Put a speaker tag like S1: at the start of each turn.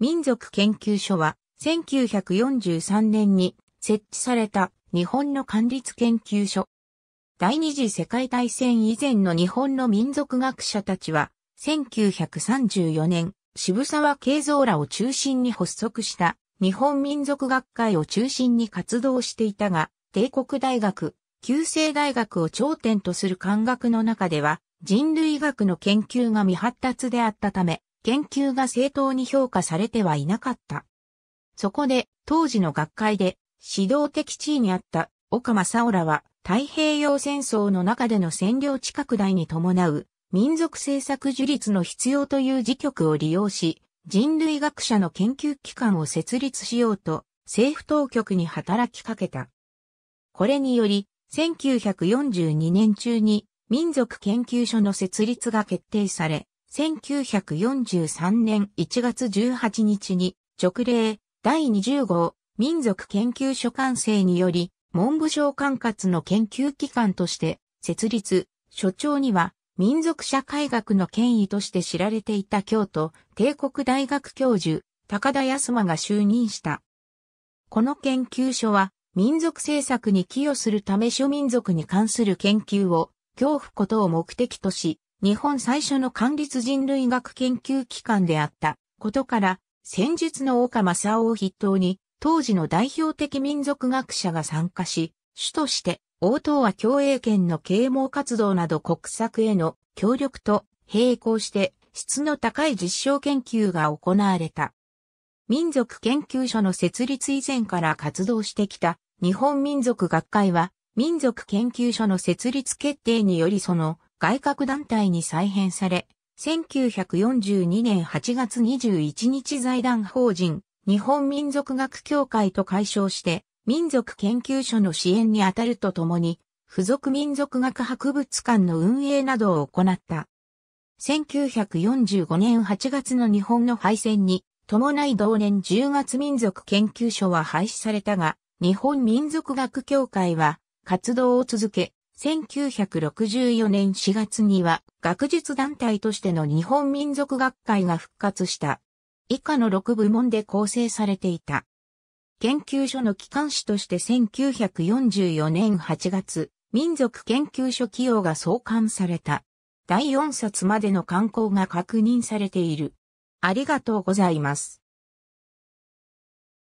S1: 民族研究所は1943年に設置された日本の管立研究所。第二次世界大戦以前の日本の民族学者たちは1934年渋沢慶三らを中心に発足した日本民族学会を中心に活動していたが、帝国大学、旧世大学を頂点とする感学の中では、人類学の研究が未発達であったため、研究が正当に評価されてはいなかった。そこで、当時の学会で、指導的地位にあった岡正夫らは、太平洋戦争の中での占領地拡大に伴う民族政策樹立の必要という自局を利用し、人類学者の研究機関を設立しようと政府当局に働きかけた。これにより、1942年中に民族研究所の設立が決定され、1943年1月18日に直令第20号民族研究所管制により文部省管轄の研究機関として設立、所長には民族社会学の権威として知られていた京都帝国大学教授、高田康馬が就任した。この研究所は民族政策に寄与するため諸民族に関する研究を恐怖ことを目的とし、日本最初の管立人類学研究機関であったことから、戦術の岡正夫を筆頭に、当時の代表的民族学者が参加し、主として応答は共栄圏の啓蒙活動など国策への協力と並行して質の高い実証研究が行われた。民族研究所の設立以前から活動してきた日本民族学会は民族研究所の設立決定によりその外郭団体に再編され、1942年8月21日財団法人日本民族学協会と解消して民族研究所の支援に当たるとともに、付属民族学博物館の運営などを行った。1945年8月の日本の敗戦に伴い同年10月民族研究所は廃止されたが、日本民族学協会は活動を続け、1964年4月には学術団体としての日本民族学会が復活した。以下の6部門で構成されていた。研究所の機関士として1944年8月、民族研究所起用が創刊された。第4冊までの刊行が確認されている。ありがとうございます。